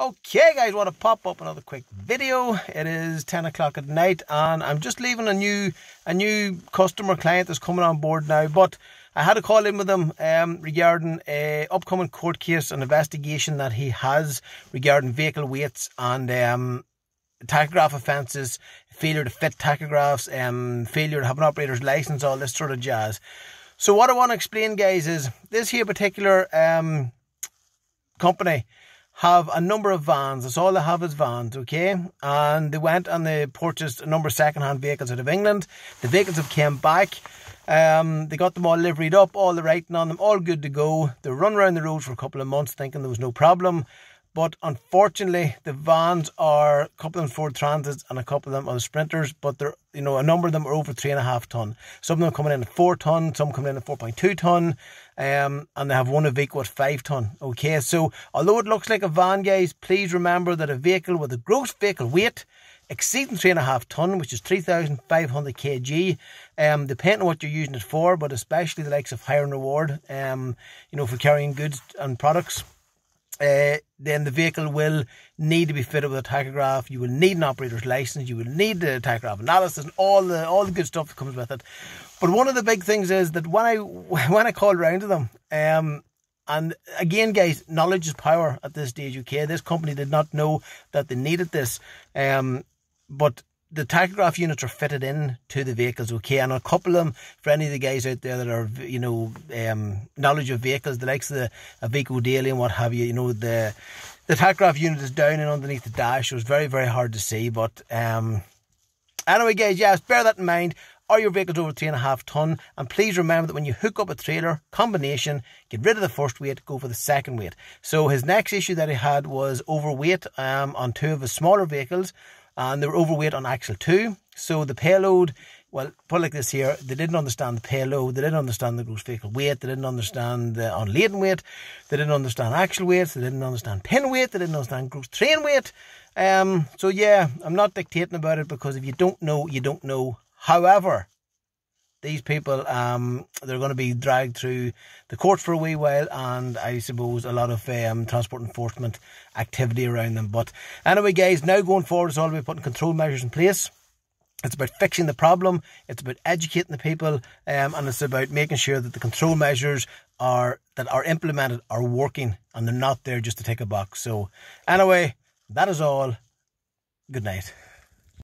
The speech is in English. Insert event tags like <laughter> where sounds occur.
Okay guys, want to pop up another quick video. It is 10 o'clock at night and I'm just leaving a new a new customer client that's coming on board now. But I had a call in with him um, regarding a upcoming court case, an investigation that he has regarding vehicle weights and um, tachograph offences, failure to fit tachographs, um, failure to have an operator's license, all this sort of jazz. So what I want to explain guys is this here particular um, company have a number of vans. That's all they have is vans, okay? And they went and they purchased a number of second-hand vehicles out of England. The vehicles have came back. Um, they got them all liveried up, all the writing on them, all good to go. They run around the roads for a couple of months thinking there was no problem. But unfortunately, the vans are a couple of them Ford Transits and a couple of them are the Sprinters. But they're you know a number of them are over three and a half ton. Some of them coming in at four ton, some coming in at four point two ton, um, and they have one Iveco at five ton. Okay, so although it looks like a van, guys, please remember that a vehicle with a gross vehicle weight exceeding three and a half ton, which is 3,500 kg, um, depending on what you're using it for, but especially the likes of hire and reward, um, you know, for carrying goods and products uh, then the vehicle will need to be fitted with a tachograph. You will need an operator's license. You will need the tachograph analysis and all the all the good stuff that comes with it. But one of the big things is that when I <laughs> when I called around to them, um, and again, guys, knowledge is power at this stage. Okay, this company did not know that they needed this, um, but the tachograph units are fitted in to the vehicles, okay, and a couple of them for any of the guys out there that are, you know, um, knowledge of vehicles, the likes of the Iveco Daily and what have you, you know, the the tachograph unit is down and underneath the dash, so it's very very hard to see. But um, anyway, guys, yes, bear that in mind. Are your vehicles over three and a half ton? And please remember that when you hook up a trailer combination, get rid of the first weight, go for the second weight. So his next issue that he had was overweight um, on two of his smaller vehicles and they were overweight on axle two. So the payload, well, put like this here, they didn't understand the payload, they didn't understand the gross vehicle weight, they didn't understand the unladen weight, they didn't understand axle weight, they didn't understand pin weight, they didn't understand gross train weight. Um, so yeah, I'm not dictating about it because if you don't know, you don't know. However, these people um they're going to be dragged through the courts for a wee while and i suppose a lot of um, transport enforcement activity around them. But anyway guys now going forward it's all about putting control measures in place. It's about fixing the problem. It's about educating the people um, and it's about making sure that the control measures are that are implemented are working and they're not there just to take a box. So anyway that is all. Good night